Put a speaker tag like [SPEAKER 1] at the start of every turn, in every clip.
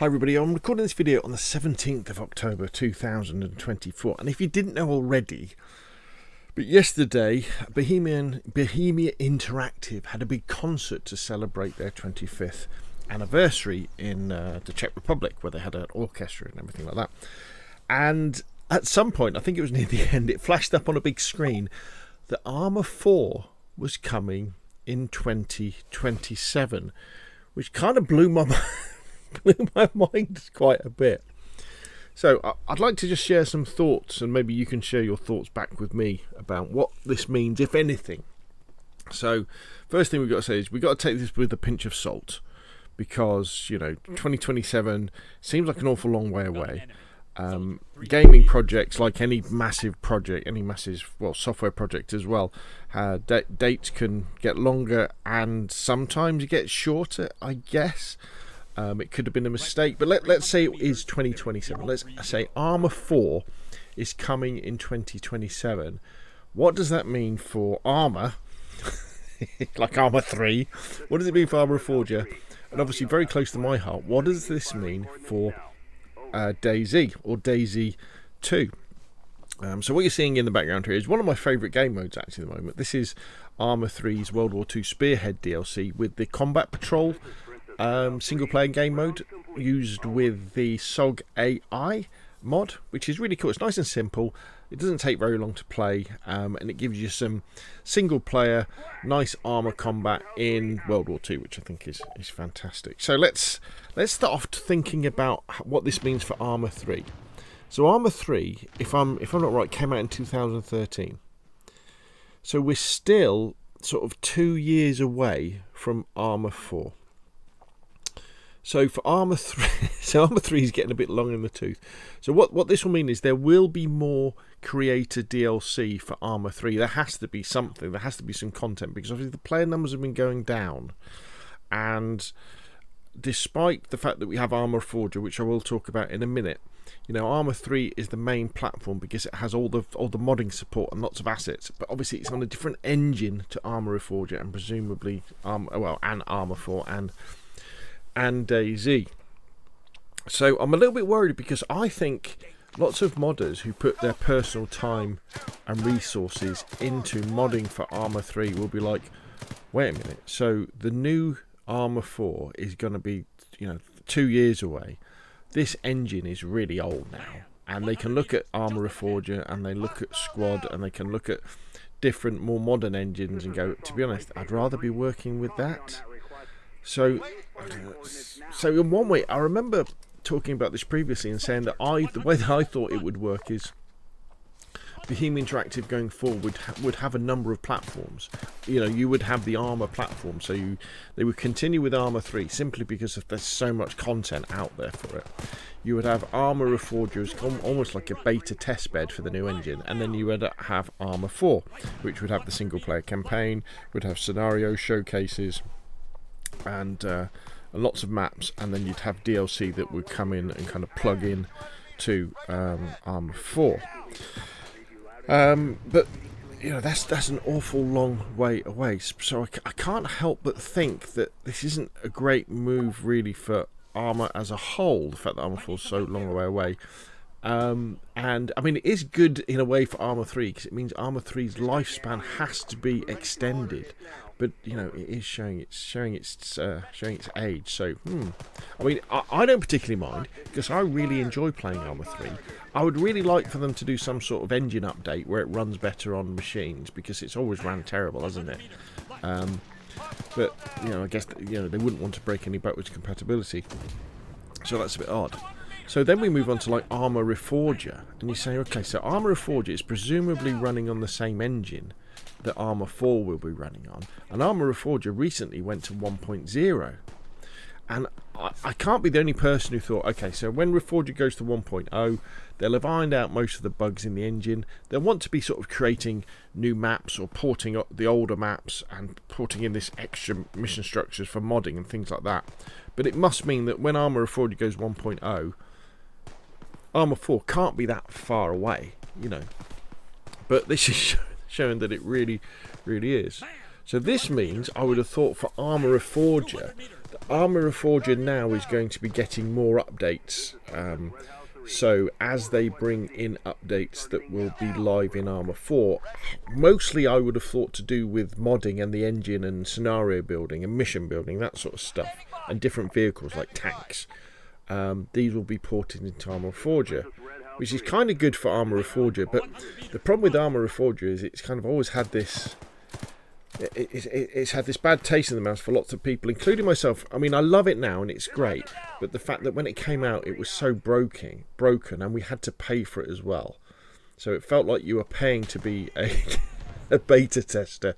[SPEAKER 1] Hi everybody, I'm recording this video on the 17th of October 2024 and if you didn't know already, but yesterday Bohemian Bohemia Interactive had a big concert to celebrate their 25th anniversary in uh, the Czech Republic where they had an orchestra and everything like that. And at some point, I think it was near the end, it flashed up on a big screen that Arma 4 was coming in 2027, which kind of blew my mind blew my mind quite a bit. So I'd like to just share some thoughts, and maybe you can share your thoughts back with me about what this means, if anything. So, first thing we've got to say is we've got to take this with a pinch of salt, because you know 2027 seems like an awful long way away. Um, gaming projects, like any massive project, any massive well software project as well, uh, dates can get longer and sometimes get shorter. I guess. Um, it could have been a mistake, but let, let's say it is 2027. Let's say Arma 4 is coming in 2027. What does that mean for Arma? like Arma 3? What does it mean for Arma Reforger? And obviously, very close to my heart, what does this mean for uh, DayZ or DayZ 2? Um, so what you're seeing in the background here is one of my favourite game modes actually at the moment. This is Arma 3's World War II Spearhead DLC with the Combat Patrol um, single player game mode used with the SOG AI mod, which is really cool. It's nice and simple. It doesn't take very long to play, um, and it gives you some single player, nice armor combat in World War II, which I think is is fantastic. So let's let's start off thinking about what this means for Arma 3. So Arma 3, if I'm if I'm not right, came out in 2013. So we're still sort of two years away from Arma 4. So for Arma 3, so Arma 3 is getting a bit long in the tooth. So what, what this will mean is there will be more creator DLC for Arma 3. There has to be something. There has to be some content because obviously the player numbers have been going down. And despite the fact that we have Arma Reforger, which I will talk about in a minute, you know, Arma 3 is the main platform because it has all the all the modding support and lots of assets. But obviously, it's on a different engine to Arma Reforger and presumably, um, well, and Arma 4 and and DayZ. So I'm a little bit worried because I think lots of modders who put their personal time and resources into modding for Arma 3 will be like, wait a minute, so the new Arma 4 is going to be, you know, two years away. This engine is really old now. And they can look at Arma Reforger and they look at Squad and they can look at different, more modern engines and go, to be honest, I'd rather be working with that so, uh, so in one way, I remember talking about this previously and saying that I, the way that I thought it would work is Bohemia Interactive going forward would, ha would have a number of platforms. You know, you would have the Arma platform, so you they would continue with Arma 3 simply because of there's so much content out there for it. You would have Arma Reforger as almost like a beta test bed for the new engine, and then you would have Arma 4, which would have the single player campaign, would have scenario showcases, and uh, lots of maps, and then you'd have DLC that would come in and kind of plug in to um, Arma 4. Um, but you know that's that's an awful long way away. So I, I can't help but think that this isn't a great move really for Arma as a whole. The fact that Arma 4 is so long way away. Um, and I mean, it is good in a way for Arma 3 because it means Arma 3's lifespan has to be extended but you know it is showing it's showing its uh, showing its age. So hmm. I mean I, I don't particularly mind because I really enjoy playing Arma 3. I would really like for them to do some sort of engine update where it runs better on machines because it's always ran terrible, hasn't it? Um, but you know I guess you know they wouldn't want to break any backwards compatibility, so that's a bit odd. So then we move on to like Arma Reforger, and you say, okay, so Arma Reforger is presumably running on the same engine, that Arma 4 will be running on. And Arma Reforger recently went to 1.0. And I, I, can't be the only person who thought, okay, so when Reforger goes to 1.0, they'll have ironed out most of the bugs in the engine. They'll want to be sort of creating new maps or porting up the older maps and porting in this extra mission structures for modding and things like that. But it must mean that when Arma Reforger goes 1.0, Arma 4 can't be that far away, you know. But this is showing that it really, really is. So this means I would have thought for Arma Forger, The Arma Reforger now is going to be getting more updates. Um, so as they bring in updates that will be live in Arma 4, mostly I would have thought to do with modding and the engine and scenario building and mission building, that sort of stuff, and different vehicles like tanks. Um, these will be ported into Arma Forger, which is kind of good for Arma Forger. But the problem with Arma Forger is it's kind of always had this it, it, it's had this bad taste in the mouth for lots of people, including myself. I mean, I love it now and it's great, but the fact that when it came out, it was so broken, broken, and we had to pay for it as well. So it felt like you were paying to be a, a beta tester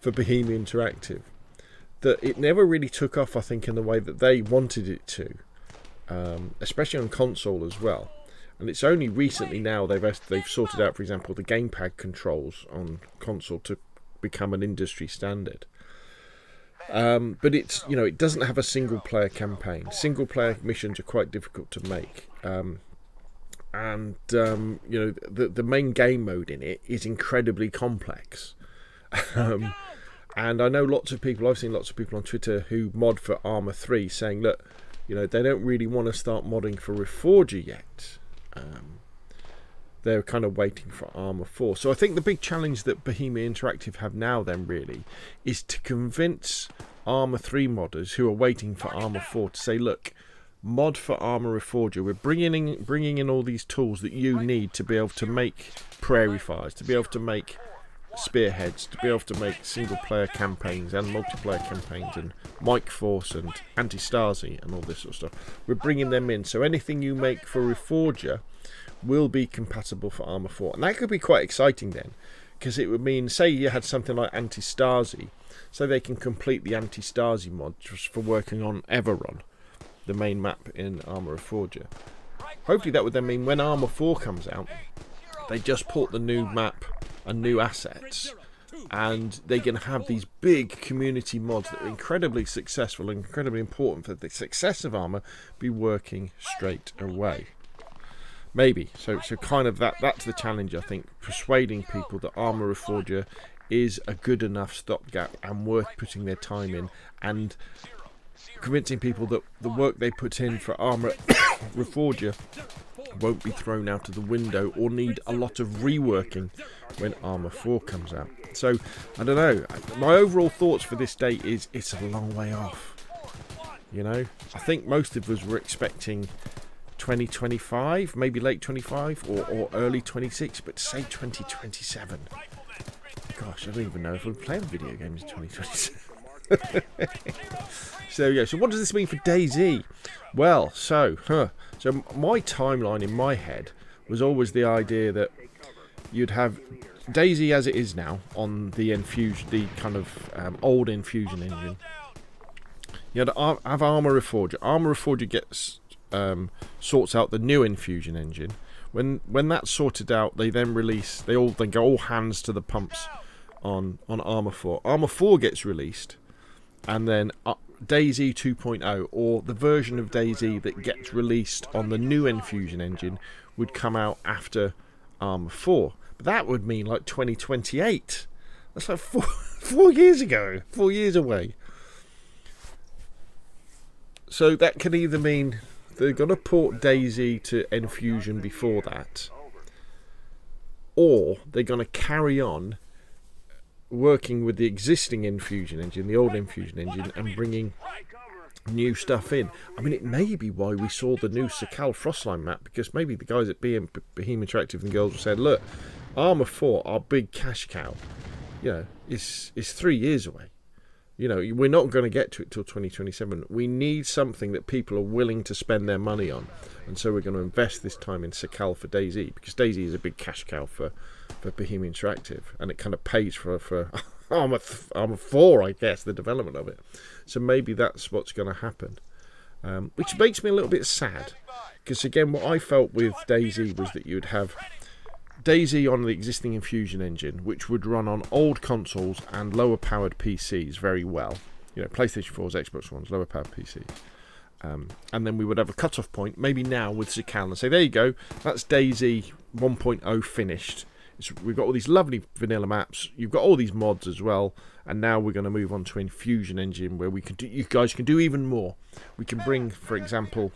[SPEAKER 1] for Bohemia Interactive. That it never really took off, I think, in the way that they wanted it to, um, especially on console as well. And it's only recently now they've they've sorted out, for example, the gamepad controls on console to become an industry standard. Um, but it's you know it doesn't have a single player campaign. Single player missions are quite difficult to make, um, and um, you know the the main game mode in it is incredibly complex. Um, and I know lots of people. I've seen lots of people on Twitter who mod for Arma Three, saying look, you know they don't really want to start modding for Reforger yet. Um, they're kind of waiting for Arma 4. So I think the big challenge that Bohemia Interactive have now then really is to convince Arma 3 modders who are waiting for Arma 4 to say, look, mod for Arma Reforger, we're bringing in, bringing in all these tools that you need to be able to make Prairie Fires, to be able to make spearheads, to be able to make single player campaigns and multiplayer campaigns and Mike Force and Antistasi and all this sort of stuff. We're bringing them in. So anything you make for Reforger will be compatible for Arma 4. And that could be quite exciting then, because it would mean, say you had something like Antistasi, so they can complete the Antistasi mod just for working on Everon, the main map in Arma Reforger. Hopefully that would then mean when Arma 4 comes out, they just port the new map and new assets and they can have these big community mods that are incredibly successful and incredibly important for the success of Arma be working straight away. Maybe. So, so kind of that. That's the challenge, I think. Persuading people that Arma Reforger is a good enough stopgap and worth putting their time in, and convincing people that the work they put in for Arma Reforger won't be thrown out of the window or need a lot of reworking when Arma 4 comes out. So, I don't know. My overall thoughts for this date is it's a long way off. You know, I think most of us were expecting 2025, maybe late 25 or, or early 26, but say 2027. Gosh, I don't even know if we're playing video games in 2027. so yeah, so what does this mean for DayZ? Well, so, huh, so my timeline in my head was always the idea that you'd have DayZ as it is now on the Enfusion, the kind of um, old Enfusion engine. You had have Arma Reforger. Arma Reforger gets um, sorts out the new Enfusion engine. When when that's sorted out, they then release. They all then go all hands to the pumps on on Arma 4. Arma 4 gets released, and then uh, DayZ 2.0 or the version of DayZ that gets released on the new Enfusion engine would come out after Arma 4. But that would mean like 2028. That's like four, four years ago, four years away. So that can either mean they're going to port DayZ to Enfusion before that, or they're going to carry on working with the existing Enfusion engine, the old Enfusion engine, and bringing new stuff in. I mean, it may be why we saw the new Sakhal Frostline map, because maybe the guys at BM, Bohemian Interactive and girls said, look, Arma 4, our big cash cow, you know, is, is three years away. You know, we're not going to get to it till 2027. We need something that people are willing to spend their money on. And so we're going to invest this time in Sakhal for DayZ because DayZ is a big cash cow for, for Bohemian Interactive. And it kind of pays for, for Arma, Arma 4, I guess, the development of it. So maybe that's what's going to happen. Um, which makes me a little bit sad. Because again, what I felt with DayZ was that you'd have DayZ on the existing Enfusion engine, which would run on old consoles and lower powered PCs very well. You know, PlayStation 4s, Xbox Ones, lower powered PCs. Um, and then we would have a cut-off point, maybe now with Sakhal, and say, there you go, that's DayZ 1.0 finished. It's, we've got all these lovely vanilla maps. You've got all these mods as well, and now we're going to move on to Enfusion Engine, where we can do. You guys can do even more. We can bring, for example,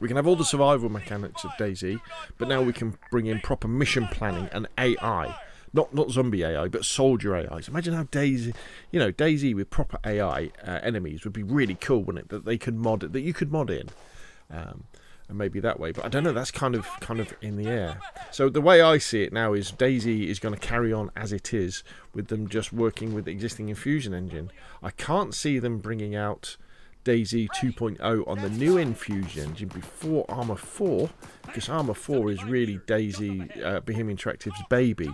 [SPEAKER 1] we can have all the survival mechanics of DayZ, but now we can bring in proper mission planning and AI. Not not zombie AI, but soldier AI. So imagine how DayZ, you know, DayZ with proper AI uh, enemies would be really cool, wouldn't it? That they could mod it, that you could mod in. Um, and maybe that way. But I don't know. That's kind of kind of in the air. So the way I see it now is DayZ is going to carry on as it is, with them just working with the existing Enfusion engine. I can't see them bringing out DayZ 2.0 on the new Enfusion engine before Arma 4, because Arma 4 is really DayZ uh, Interactive's baby.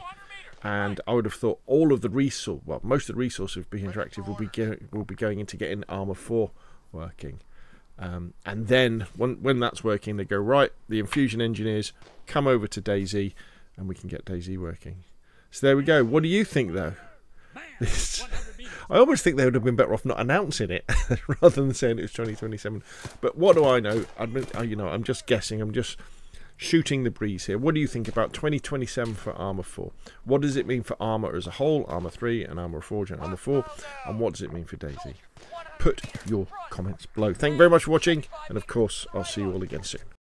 [SPEAKER 1] And I would have thought all of the resource, well, most of the resources of Bohemia Interactive will be will be going into getting Arma 4 working. Um, and then when, when that's working, they go, right, the Enfusion engineers come over to DayZ, and we can get DayZ working. So there we go. What do you think, though? This, I almost think they would have been better off not announcing it rather than saying it was 2027. But what do I know? I'm, you know, I'm just guessing. I'm just shooting the breeze here. What do you think about 2027 for Arma 4? What does it mean for Arma as a whole, Arma 3 and Arma Forge and Arma 4? And what does it mean for DayZ? put your comments below. Thank you very much for watching, and of course, I'll see you all again soon.